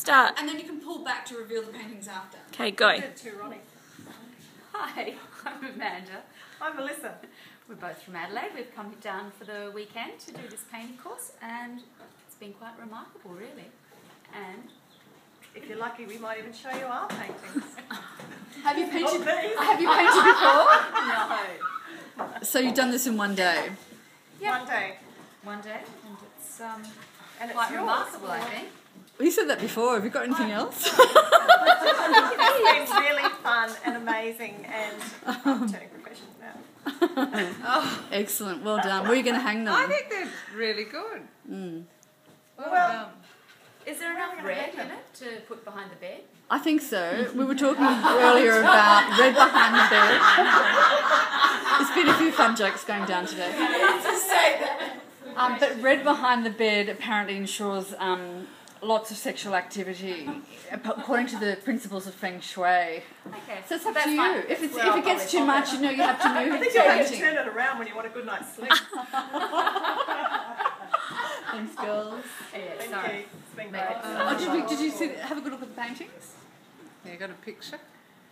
Start. And then you can pull back to reveal the paintings after. Okay, go. Hi, I'm Amanda. I'm Melissa. We're both from Adelaide. We've come down for the weekend to do this painting course, and it's been quite remarkable, really. And If you're lucky, we might even show you our paintings. Have you painted? These. Have you painted before? no, so you've done this in one day. Yeah. One day. one day, and it's um, And it's quite yours. remarkable, I think. You said that before. Have you got anything else? It's been really fun and amazing, and I'm turning professional now. Excellent. Well done. Where are you going to hang them? I think they're really good. Mm. Well, Well- done. Is there enough red in it to put behind the bed? I think so. We were talking earlier about red behind the bed. it's been a few fun jokes going down today. Um, but red behind the bed apparently ensures um, lots of sexual activity, according to the principles of feng shui. Okay, So it's up to you. If, That's it's, where if it gets too pop much, you know you have to I move think it you'll to to turn it around when you want a good night's sleep. Thanks, girls. Yeah, Thank sorry. you. It's been great. Oh, did, we, did you see, have a good look at the paintings? Yeah, you got a picture?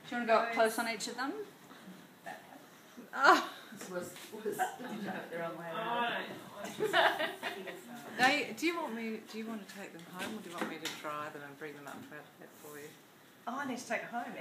Do you want to go up close on each of them? Oh, ah. This was, was the wrong way around. They, do you want me? Do you want to take them home, or do you want me to dry them and bring them up Adelaide for you? Oh, I need to take it home.